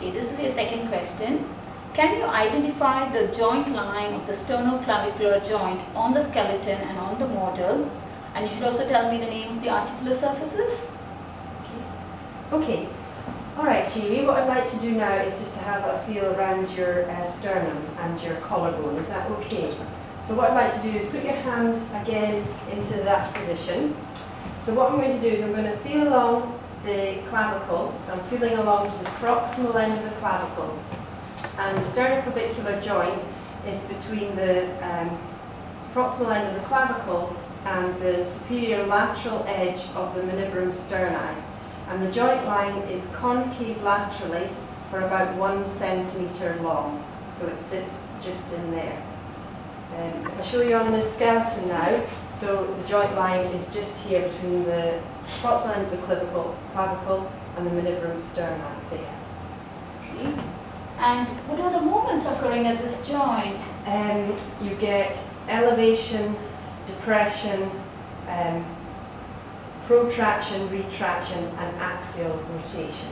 Okay, this is your second question. Can you identify the joint line of the sternoclavicular joint on the skeleton and on the model? And you should also tell me the name of the articular surfaces. Okay. okay. All right, Julie, what I'd like to do now is just to have a feel around your uh, sternum and your collarbone. Is that okay? So what I'd like to do is put your hand again into that position. So what I'm going to do is I'm going to feel along the clavicle. So I'm feeling along to the proximal end of the clavicle. And the sternoclavicular joint is between the um, proximal end of the clavicle and the superior lateral edge of the manubrium sterni. And the joint line is concave laterally for about one centimetre long. So it sits just in there. Um, if I show you on the skeleton now, so the joint line is just here between the proximal end of the clavicle, clavicle and the manubrium sternum there. Okay. And what are the movements occurring at this joint? Um, you get elevation, depression, um, protraction, retraction, and axial rotation.